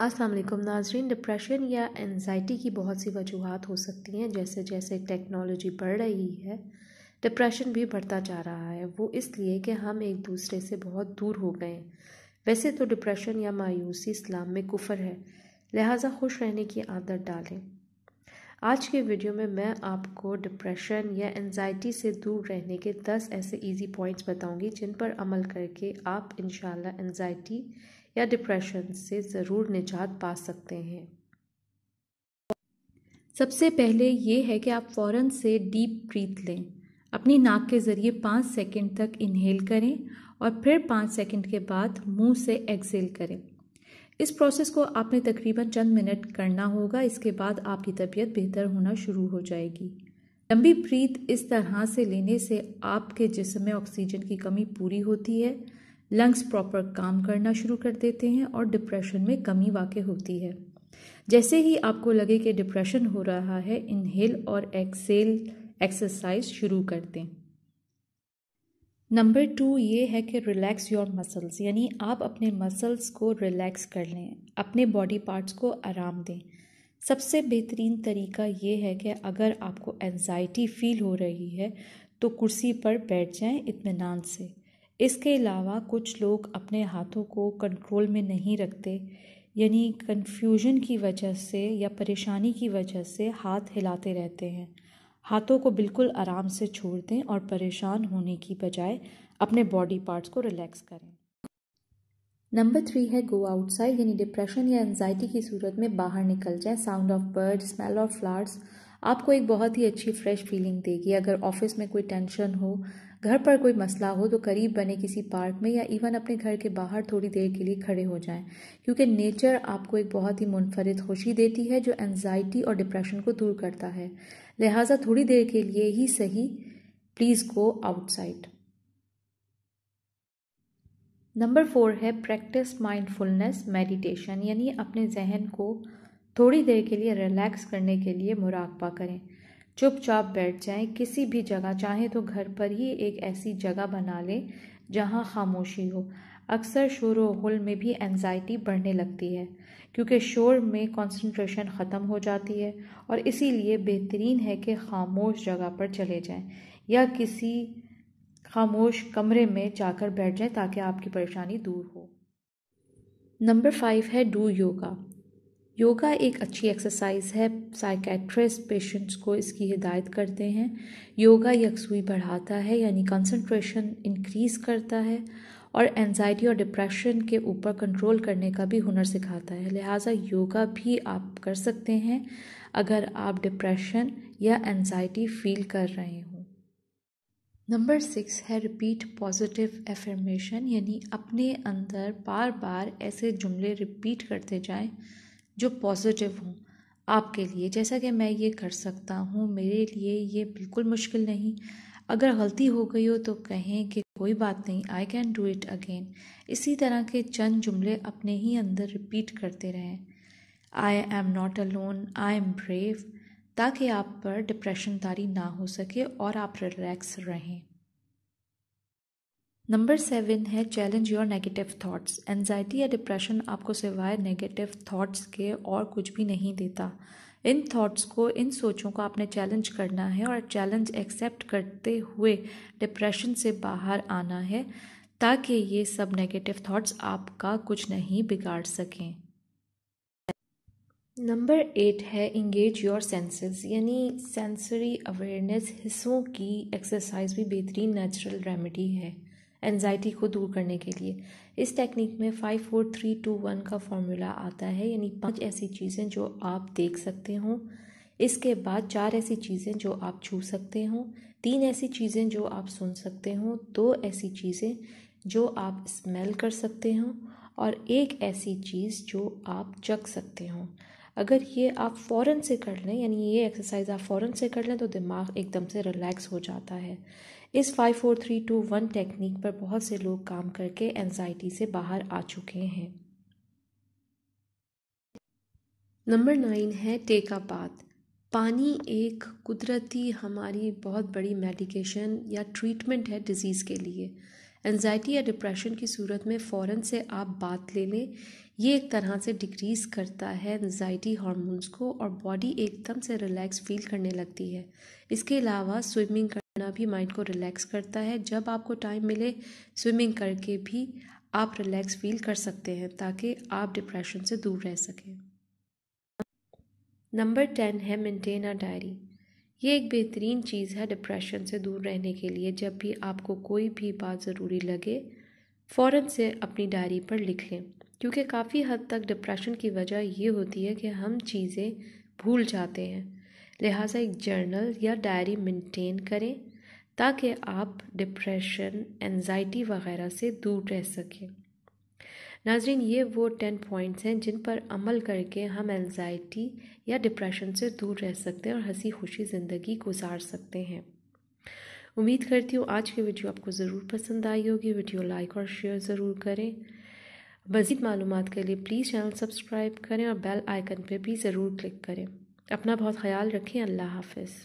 अस्सलाम वालेकुम नाजरीन डिप्रेशन या एनजाइटी की बहुत सी वजूहत हो सकती हैं, जैसे जैसे टेक्नोलॉजी बढ़ रही है डिप्रेशन भी बढ़ता जा रहा है। वो इसलिए कि हम एक दूसरे से बहुत दूर हो गए वैसे तो डिप्रेशन या मायूसी इस्लाम में कुफर है, लिहाजा खुश रहने की आदत डालें। आज के वीडियो में मैं आपको डिप्रेशन या एनजाइटी से दूर रहने के दस ऐसे इजी पॉइंट्स बताऊँगी, जिन पर अमल करके आप इंशाल्लाह एनजाइटी या डिप्रेशन से ज़रूर निजात पा सकते हैं। सबसे पहले ये है कि आप फ़ौरन से डीप ब्रीथ लें। अपनी नाक के ज़रिए पाँच सेकंड तक इनहेल करें और फिर पाँच सेकंड के बाद मुँह से एक्सेल करें। इस प्रोसेस को आपने तकरीबन चंद मिनट करना होगा, इसके बाद आपकी तबीयत बेहतर होना शुरू हो जाएगी। लंबी ब्रीथ इस तरह से लेने से आपके जिसम में ऑक्सीजन की कमी पूरी होती है। लंग्स प्रॉपर काम करना शुरू कर देते हैं और डिप्रेशन में कमी वाक़ होती है। जैसे ही आपको लगे कि डिप्रेशन हो रहा है, इनहेल और एक्सेल, एक्सरसाइज शुरू कर दें। नंबर टू ये है कि रिलैक्स योर मसल्स, यानी आप अपने मसल्स को रिलैक्स कर लें, अपने बॉडी पार्ट्स को आराम दें। सबसे बेहतरीन तरीका ये है कि अगर आपको एनजाइटी फील हो रही है तो कुर्सी पर बैठ जाएँ इत्मीनान से। इसके अलावा कुछ लोग अपने हाथों को कंट्रोल में नहीं रखते, यानी कन्फ्यूज़न की वजह से या परेशानी की वजह से हाथ हिलाते रहते हैं। हाथों को बिल्कुल आराम से छोड़ दें और परेशान होने की बजाय अपने बॉडी पार्ट्स को रिलैक्स करें। नंबर थ्री है गो आउटसाइड यानी डिप्रेशन या एनजाइटी की सूरत में बाहर निकल जाए। Sound of bird smell of flowers आपको एक बहुत ही अच्छी फ्रेश फीलिंग देगी। अगर ऑफ़िस में कोई टेंशन हो घर पर कोई मसला हो तो करीब बने किसी पार्क में या इवन अपने घर के बाहर थोड़ी देर के लिए खड़े हो जाएँ, क्योंकि नेचर आपको एक बहुत ही मुनफरद खुशी देती है जो एनजाइटी और डिप्रेशन को दूर करता है। लिहाजा थोड़ी देर के लिए ही सही। Please go outside number four है प्रैक्टिस माइंडफुलनेस मेडिटेशन यानी अपने जहन को थोड़ी देर के लिए रिलैक्स करने के लिए मुराकबा करें। चुपचाप बैठ जाएँ, किसी भी जगह, चाहे तो घर पर ही एक ऐसी जगह बना लें, जहाँ खामोशी हो। अक्सर शोर व में भी एनजाइटी बढ़ने लगती है, क्योंकि शोर में कंसंट्रेशन ख़त्म हो जाती है, और इसीलिए बेहतरीन है कि खामोश जगह पर चले जाएँ, या किसी खामोश कमरे में जाकर बैठ जाएँ, ताकि आपकी परेशानी दूर हो। नंबर फाइव है, डू योगा। योगा एक अच्छी एक्सरसाइज है साइकेट्रिस्ट पेशेंट्स को इसकी हिदायत करते हैं। योगा यकसुई बढ़ाता है, यानी कंसंट्रेशन इंक्रीज़ करता है और एनजाइटी और डिप्रेशन के ऊपर कंट्रोल करने का भी हुनर सिखाता है। लिहाजा योगा भी आप कर सकते हैं अगर आप डिप्रेशन या एनजाइटी फील कर रहे हों। नंबर सिक्स है रिपीट पॉजिटिव एफर्मेशन यानी अपने अंदर बार बार ऐसे जुमले रिपीट करते जाएँ जो पॉजिटिव हों, आपके लिए। जैसा कि मैं ये कर सकता हूँ, मेरे लिए ये बिल्कुल मुश्किल नहीं। अगर गलती हो गई हो तो कहें कि कोई बात नहीं I can do it again इसी तरह के चंद जुमले अपने ही अंदर रिपीट करते रहें। I am not alone I am brave ताकि आप पर डिप्रेशन तारी ना हो सके और आप रिलैक्स रहें। नंबर सेवन है challenge your negative thoughts anxiety या डिप्रेशन आपको सिवाय नेगेटिव थॉट्स के और कुछ भी नहीं देता। इन थॉट्स को, इन सोचों को आपने चैलेंज करना है और चैलेंज एक्सेप्ट करते हुए डिप्रेशन से बाहर आना है, ताकि ये सब नेगेटिव थॉट्स आपका कुछ नहीं बिगाड़ सकें। नंबर एट है इंगेज योर सेंसेस यानी सेंसरी अवेयरनेस हिस्सों की एक्सरसाइज भी बेहतरीन नेचुरल रेमेडी है। एनजाइटी को दूर करने के लिए। इस टेक्निक में five four three two one का फॉर्मूला आता है, यानी पाँच ऐसी चीज़ें जो आप देख सकते हो। इसके बाद चार ऐसी चीज़ें जो आप छू सकते हो, तीन ऐसी चीज़ें जो आप सुन सकते हो, दो ऐसी चीज़ें जो आप स्मेल कर सकते हो, और एक ऐसी चीज़ जो आप चख सकते हो। अगर ये आप फ़ौरन से कर लें, यानी ये एक्सरसाइज आप फ़ौरन से कर लें तो दिमाग एकदम से रिलैक्स हो जाता है। इस five four three two one technique पर बहुत से लोग काम करके एनजाइटी से बाहर आ चुके हैं। नंबर नाइन है टेका बात पानी एक कुदरती, हमारी बहुत बड़ी मेडिकेशन या ट्रीटमेंट है डिज़ीज़ के लिए। एनजाइटी या डिप्रेशन की सूरत में फ़ौरन से आप बात ले लें। ये एक तरह से डिक्रीज़ करता है एनजाइटी हार्मोन्स को और बॉडी एकदम से रिलैक्स फील करने लगती है। इसके अलावा स्विमिंग करना भी माइंड को रिलैक्स करता है। जब आपको टाइम मिले स्विमिंग करके भी आप रिलैक्स फील कर सकते हैं ताकि आप डिप्रेशन से दूर रह सकें। नंबर टेन है मेंटेन अ डायरी ये एक बेहतरीन चीज़ है डिप्रेशन से दूर रहने के लिए। जब भी आपको कोई भी बात ज़रूरी लगे फ़ौर से अपनी डायरी पर लिख लें, क्योंकि काफ़ी हद तक डिप्रेशन की वजह ये होती है कि हम चीज़ें भूल जाते हैं। लिहाजा एक जर्नल या डायरी मेंटेन करें, ताकि आप डिप्रेशन एनजाइटी वगैरह से दूर रह सकें। नाजरीन, ये वो टेन पॉइंट्स हैं जिन पर अमल करके हम एनजाइटी या डिप्रेशन से दूर रह सकते हैं और हँसी खुशी ज़िंदगी गुजार सकते हैं। उम्मीद करती हूँ आज की वीडियो आपको ज़रूर पसंद आई होगी। वीडियो लाइक और शेयर ज़रूर करें। मज़ीद मालूम के लिए प्लीज़ चैनल सब्सक्राइब करें और बेल आइकन पर भी ज़रूर क्लिक करें। अपना बहुत ख्याल रखें। अल्लाह हाफिज़।